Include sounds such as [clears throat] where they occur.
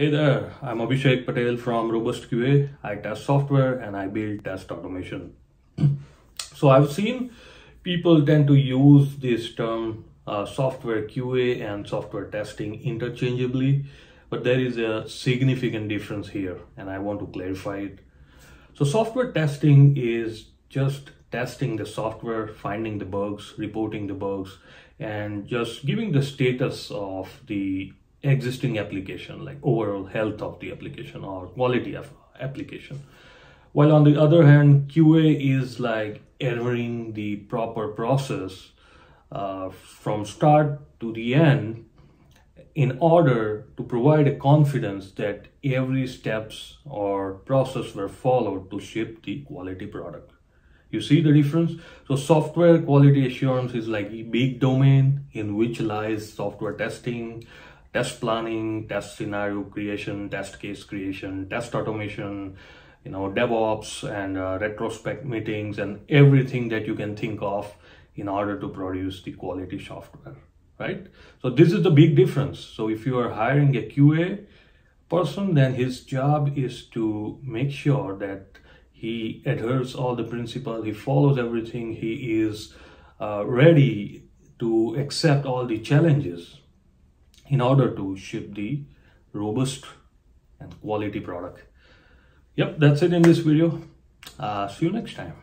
Hey there, I'm Abhishek Patel from Robust QA. I test software and I build test automation. [clears throat] so I've seen people tend to use this term uh, software QA and software testing interchangeably, but there is a significant difference here and I want to clarify it. So software testing is just testing the software, finding the bugs, reporting the bugs, and just giving the status of the existing application, like overall health of the application or quality of application. While on the other hand, QA is like entering the proper process uh, from start to the end in order to provide a confidence that every steps or process were followed to ship the quality product. You see the difference? So software quality assurance is like a big domain in which lies software testing, test planning, test scenario creation, test case creation, test automation, you know, DevOps and uh, retrospect meetings and everything that you can think of in order to produce the quality software, right? So this is the big difference. So if you are hiring a QA person, then his job is to make sure that he adheres all the principles, he follows everything, he is uh, ready to accept all the challenges in order to ship the robust and quality product. Yep, that's it in this video. Uh, see you next time.